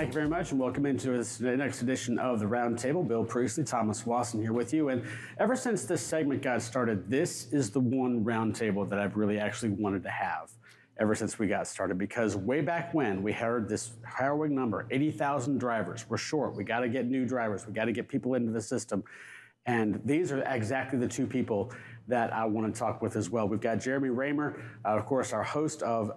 Thank you very much, and welcome into this next edition of the Roundtable. Bill Priestley, Thomas Wasson here with you. And ever since this segment got started, this is the one roundtable that I've really actually wanted to have ever since we got started. Because way back when we heard this harrowing number 80,000 drivers, we're short. We got to get new drivers, we got to get people into the system. And these are exactly the two people that I want to talk with as well. We've got Jeremy Reymer, uh, of course, our host of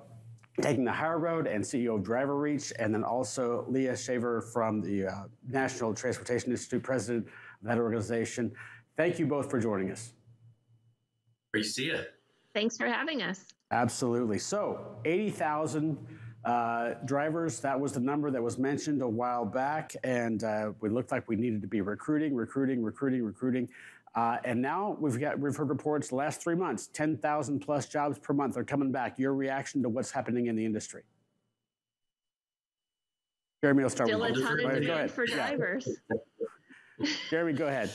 Taking the Hire Road and CEO of DriverReach, and then also Leah Shaver from the uh, National Transportation Institute, president of that organization. Thank you both for joining us. Great to see you. Thanks for having us. Absolutely. So, 80,000 uh, drivers, that was the number that was mentioned a while back, and uh, we looked like we needed to be recruiting, recruiting, recruiting, recruiting. Uh, and now we've got we've heard reports the last three months, 10,000 plus jobs per month are coming back. Your reaction to what's happening in the industry? Jeremy, will start Still with you. Still a ton of demand for drivers. Jeremy, go ahead.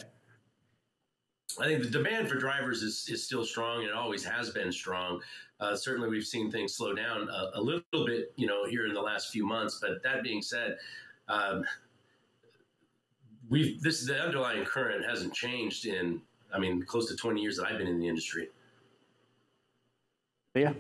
I think the demand for drivers is, is still strong and it always has been strong. Uh, certainly, we've seen things slow down a, a, little bit, you know, here in the last few months. But that being said, um, we've this the underlying current hasn't changed in I mean close to 20 years that I've been in the industry. Yeah.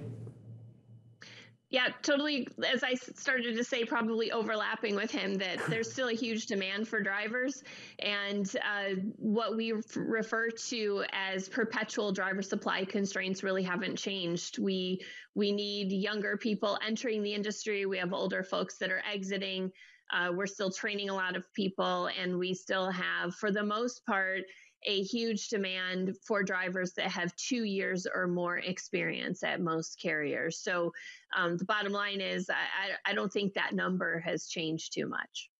Yeah, totally. As I started to say, probably overlapping with him, that there's still a huge demand for drivers. And uh, what we refer to as perpetual driver supply constraints really haven't changed. We we need younger people entering the industry. We have older folks that are exiting. Uh, we're still training a lot of people, and we still have, for the most part, a huge demand for drivers that have two years or more experience at most carriers. So um, the bottom line is, I, I don't think that number has changed too much.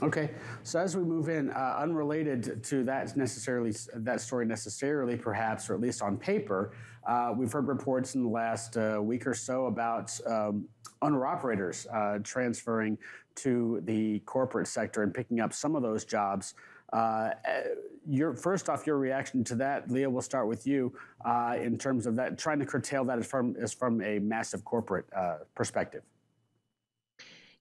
Okay, so as we move in, uh, unrelated to that necessarily that story necessarily, perhaps, or at least on paper, uh, we've heard reports in the last uh, week or so about um, owner operators uh, transferring to the corporate sector and picking up some of those jobs. Your first off, your reaction to that, Leah. We'll start with you uh, in terms of that. Trying to curtail that is from is from a massive corporate uh, perspective.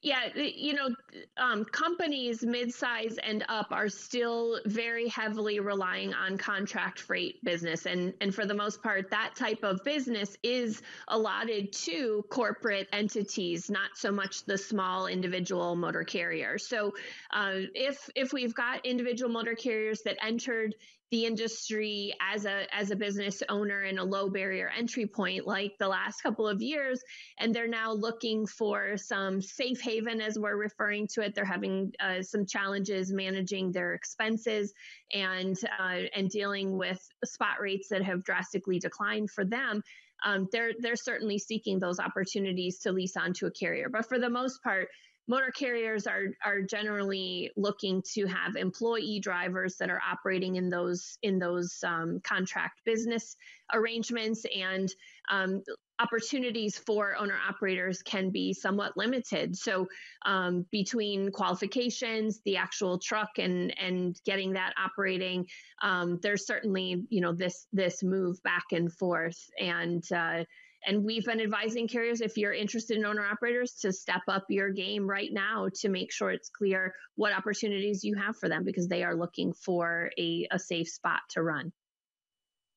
Yeah, you know, um, companies mid-size and up are still very heavily relying on contract freight business, and and for the most part, that type of business is allotted to corporate entities, not so much the small individual motor carrier. So, uh, if if we've got individual motor carriers that entered the industry as a as a business owner in a low barrier entry point like the last couple of years and they're now looking for some safe haven as we're referring to it. They're having uh, some challenges managing their expenses and uh, and dealing with spot rates that have drastically declined for them. Um, they're they're certainly seeking those opportunities to lease onto a carrier. But for the most part motor carriers are are generally looking to have employee drivers that are operating in those in those um, contract business arrangements. And um, opportunities for owner operators can be somewhat limited. So um, between qualifications the actual truck and and getting that operating um, there's certainly you know this this move back and forth. And uh, and we've been advising carriers if you're interested in owner operators to step up your game right now to make sure it's clear what opportunities you have for them because they are looking for a, a safe spot to run.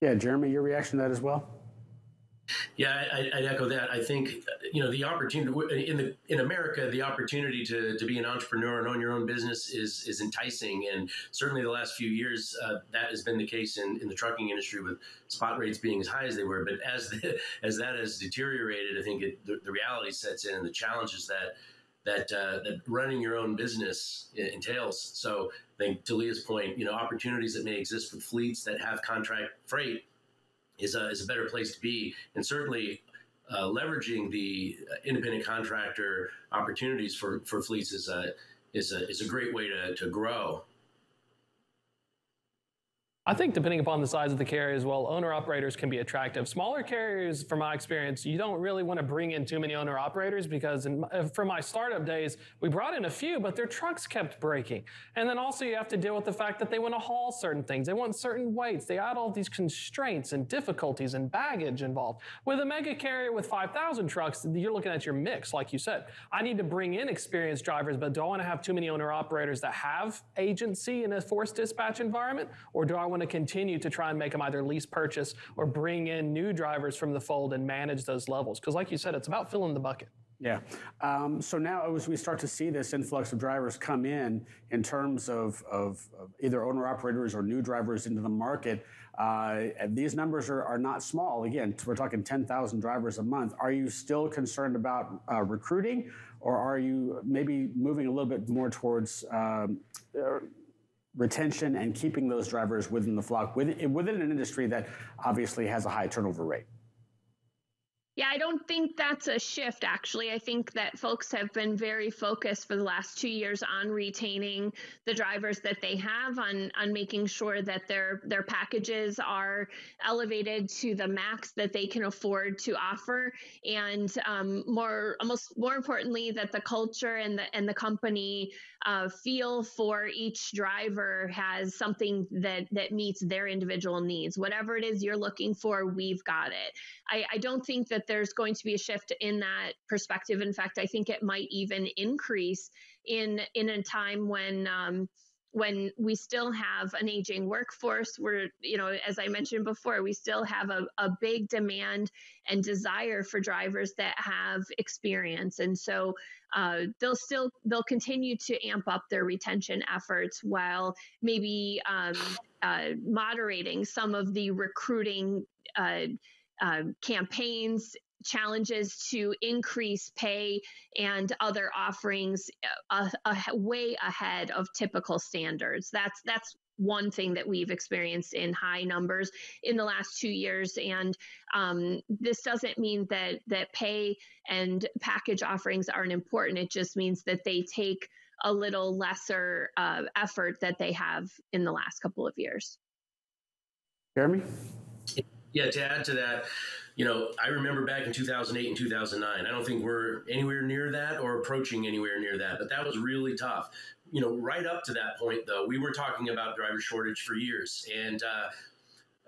Yeah, Jeremy, your reaction to that as well? Yeah, I, would echo that. I think you know the opportunity in the in America, the opportunity to, to be an entrepreneur and own your own business is is enticing, and certainly the last few years uh, that has been the case in, in the trucking industry with spot rates being as high as they were. But as the, as that has deteriorated, I think it, the, the reality sets in, and the challenges that that uh, that running your own business entails. So I think to Leah's point, you know, opportunities that may exist with fleets that have contract freight is a, is a better place to be. And certainly uh, leveraging the independent contractor opportunities for, for fleets is a, is a, is a great way to, to grow. I think depending upon the size of the carrier as well, owner operators can be attractive. Smaller carriers, from my experience, you don't really want to bring in too many owner operators because in, uh, from my startup days, we brought in a few, but their trucks kept breaking. And then also you have to deal with the fact that they want to haul certain things. They want certain weights. They add all these constraints and difficulties and baggage involved. With a mega carrier with 5,000 trucks, you're looking at your mix, like you said. I need to bring in experienced drivers, but do I want to have too many owner operators that have agency in a forced dispatch environment? Or do I want to continue to try and make them either lease purchase or bring in new drivers from the fold and manage those levels. Because, like you said, it's about filling the bucket. Yeah. Um, so now, as we start to see this influx of drivers come in, in terms of, of, of either owner operators or new drivers into the market, uh, these numbers are, are not small. Again, we're talking 10,000 drivers a month. Are you still concerned about uh, recruiting, or are you maybe moving a little bit more towards um, retention and keeping those drivers within the flock within, within an industry that obviously has a high turnover rate. Yeah, I don't think that's a shift, actually. I think that folks have been very focused for the last two years on retaining the drivers that they have, on, on making sure that their, their packages are elevated to the max that they can afford to offer. And um, more, almost more importantly, that the culture and the, and the company uh, feel for each driver has something that, that meets their individual needs. Whatever it is you're looking for, we've got it. I, I don't think that there's going to be a shift in that perspective. In fact, I think it might even increase in in a time when um, when we still have an aging workforce we're you know as i mentioned before we still have a, a big demand and desire for drivers that have experience and so uh, they'll still they'll continue to amp up their retention efforts while maybe um, uh, moderating some of the recruiting uh, um, campaigns challenges to increase pay and other offerings a, uh, way ahead of typical standards. That's that's one thing that we've experienced in high numbers in the last two years. And um, this doesn't mean that that pay and package offerings aren't important. It just means that they take a little lesser uh, effort that they have in the last couple of years. Jeremy. Yeah, to add to that, you know, I remember back in 2008 and 2009. I don't think we're anywhere near that or approaching anywhere near that, but that was really tough. You know, right up to that point, though, we were talking about driver shortage for years. And, uh,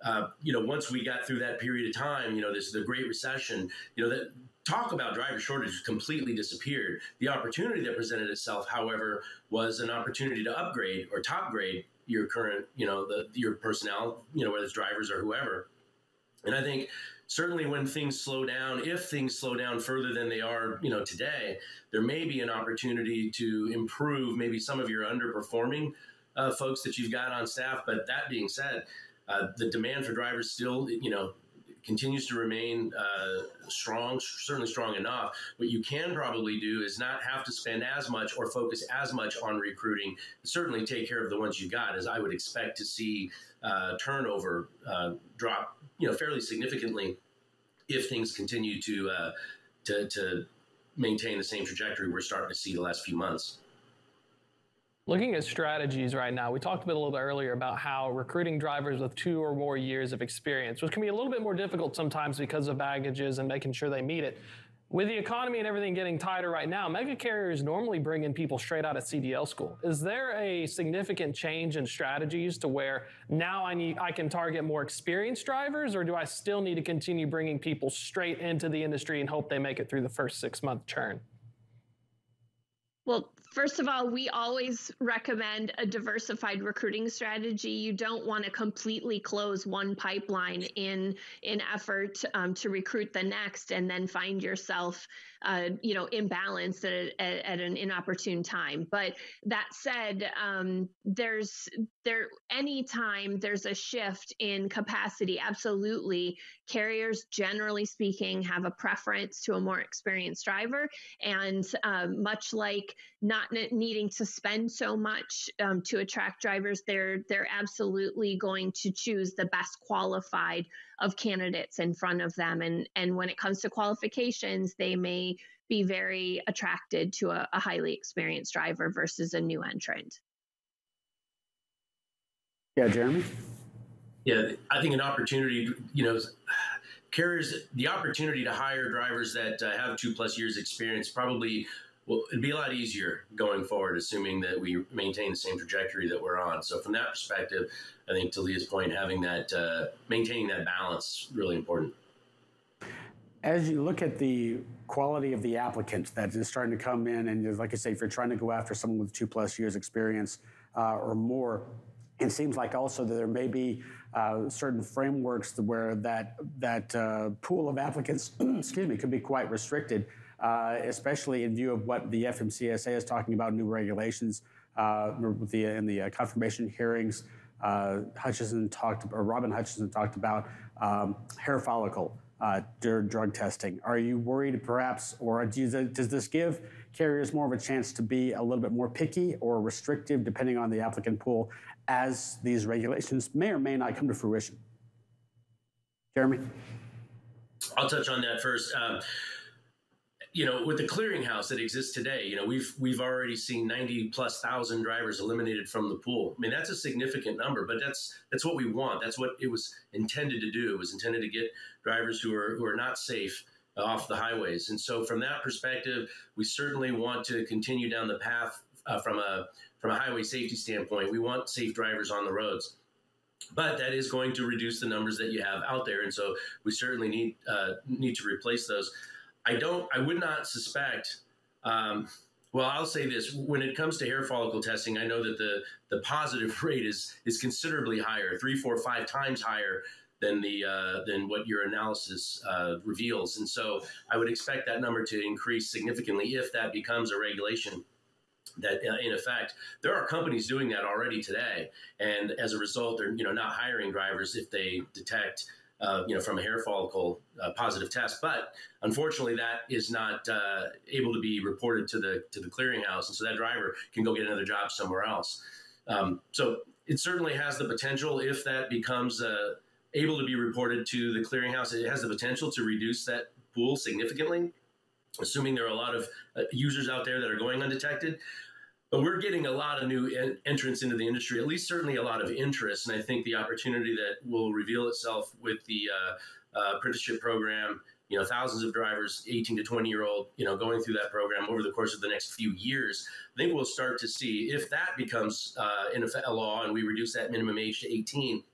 uh, you know, once we got through that period of time, you know, this is the Great Recession, you know, that talk about driver shortage completely disappeared. The opportunity that presented itself, however, was an opportunity to upgrade or top grade your current, you know, the your personnel, you know, whether it's drivers or whoever. And I think certainly when things slow down, if things slow down further than they are, you know, today, there may be an opportunity to improve maybe some of your underperforming uh, folks that you've got on staff. But that being said, uh, the demand for drivers still, you know, continues to remain uh, strong, certainly strong enough. What you can probably do is not have to spend as much or focus as much on recruiting. Certainly take care of the ones you got, as I would expect to see uh, turnover uh, drop, you know, fairly significantly if things continue to, uh, to to maintain the same trajectory we're starting to see the last few months. Looking at strategies right now, we talked a, bit, a little bit earlier about how recruiting drivers with two or more years of experience, which can be a little bit more difficult sometimes because of baggages and making sure they meet it. With the economy and everything getting tighter right now, mega carriers normally bring in people straight out of CDL school. Is there a significant change in strategies to where now I need I can target more experienced drivers, or do I still need to continue bringing people straight into the industry and hope they make it through the first six month churn? Well, first of all, we always recommend a diversified recruiting strategy. You don't want to completely close one pipeline in in effort um, to recruit the next, and then find yourself uh, you know, imbalanced at, at, an inopportune time. But that said, um, there's there anytime there's a shift in capacity, absolutely, carriers generally speaking have a preference to a more experienced driver, and um, much like not needing to spend so much um, to attract drivers, they're they're absolutely going to choose the best qualified of candidates in front of them. And, and when it comes to qualifications, they may be very attracted to a, a highly experienced driver versus a new entrant. Yeah, Jeremy? Yeah, I think an opportunity, you know, carriers the opportunity to hire drivers that uh, have two plus years experience probably well it'd be a lot easier going forward assuming that we maintain the same trajectory that we're on. So from that perspective i think to leah's point having that uh, maintaining that balance really important. As you look at the quality of the applicant that is starting to come in and like i say if you're trying to go after someone with two plus years experience uh, or more it seems like also that there may be uh, certain frameworks where that that uh, pool of applicants, excuse me, could be quite restricted, uh, especially in view of what the FMCSA is talking about new regulations uh, the, in the uh, confirmation hearings. Uh, Hutcheson talked, or Robin Hutcheson talked about um, hair follicle drug testing. Are you worried, perhaps, or does, does this give carriers more of a chance to be a little bit more picky or restrictive, depending on the applicant pool, as these regulations may or may not come to fruition. Jeremy? I'll touch on that first. Um, you know, with the clearinghouse that exists today, you know, we've we've already seen 90 plus thousand drivers eliminated from the pool. I mean, that's a significant number, but that's that's what we want. That's what it was intended to do. It was intended to get drivers who are who are not safe off the highways. And so, from that perspective, we certainly want to continue down the path uh, from a from a highway safety standpoint. We want safe drivers on the roads. But that is going to reduce the numbers that you have out there, and so we certainly need uh, need to replace those. I don't. I would not suspect. Um, well, I'll say this: when it comes to hair follicle testing, I know that the the positive rate is is considerably higher, three, four, five times higher than the uh, than what urinalysis uh, reveals. And so, I would expect that number to increase significantly if that becomes a regulation that uh, in effect there are companies doing that already today and as a result they're you know not hiring drivers if they detect uh, you know from a hair follicle uh, positive test but unfortunately that is not uh, able to be reported to the to the clearinghouse and so that driver can go get another job somewhere else um, so it certainly has the potential if that becomes uh, able to be reported to the clearinghouse it has the potential to reduce that pool significantly assuming there are a lot of uh, users out there that are going undetected. But we're getting a lot of new en- entrants into the industry, at least certainly a lot of interest. And I think the opportunity that will reveal itself with the uh, uh, apprenticeship program, you know, thousands of drivers, 18 to 20 year old, you know, going through that program over the course of the next few years, I think we'll start to see if that becomes uh, in a law and we reduce that minimum age to 18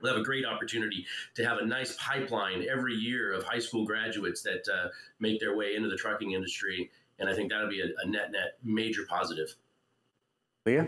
we'll have a great opportunity to have a nice pipeline every year of high school graduates that uh, make their way into the trucking industry. And I think that'll be a, a net, net major positive. Leah?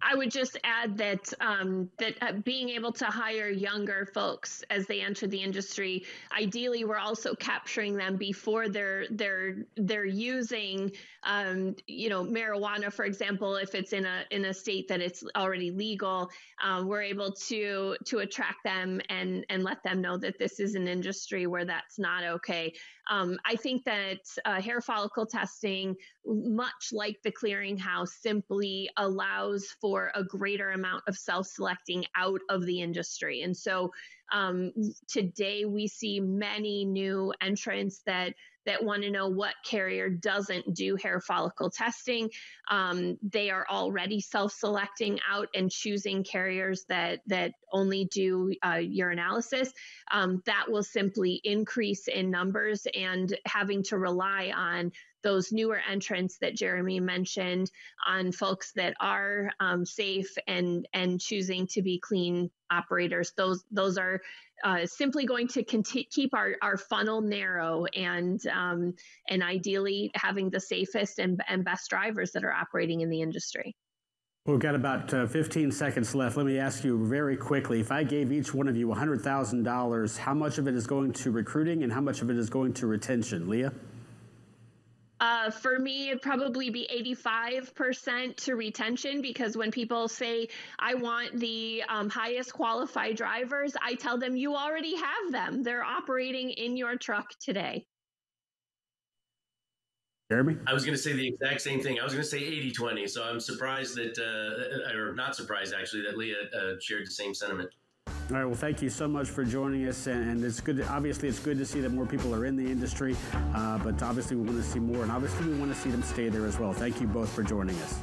I would just add that um, that uh, being able to hire younger folks as they enter the industry, ideally, we're also capturing them before they're they're they're using, um, you know, marijuana, for example, if it's in a in a state that it's already legal, um, we're able to to attract them and and let them know that this is an industry where that's not okay. Um, I think that uh, hair follicle testing, much like the clearinghouse, simply allows for a greater amount of self selecting out of the industry. And so um, today we see many new entrants that that want to know what carrier doesn't do hair follicle testing. Um, they are already self-selecting out and choosing carriers that that only do uh, urinalysis. Um, that will simply increase in numbers and having to rely on those newer entrants that Jeremy mentioned on folks that are um, safe and and choosing to be clean operators. Those those are uh, simply going to conti- keep our, our funnel narrow and um, and ideally having the safest and, and best drivers that are operating in the industry. We've got about uh, 15 seconds left. Let me ask you very quickly if I gave each one of you $100,000, how much of it is going to recruiting and how much of it is going to retention? Leah? Uh, for me, it'd probably be 85% to retention because when people say, I want the um, highest qualified drivers, I tell them you already have them. They're operating in your truck today. Jeremy? I was going to say the exact same thing. I was going to say 80 20. So I'm surprised that, uh, or not surprised actually, that Leah uh, shared the same sentiment. All right. Well, thank you so much for joining us, and it's good. To, obviously, it's good to see that more people are in the industry, uh, but obviously, we want to see more, and obviously, we want to see them stay there as well. Thank you both for joining us.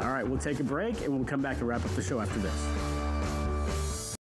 All right. right, we'll take a break and we'll come back and wrap up the show after this.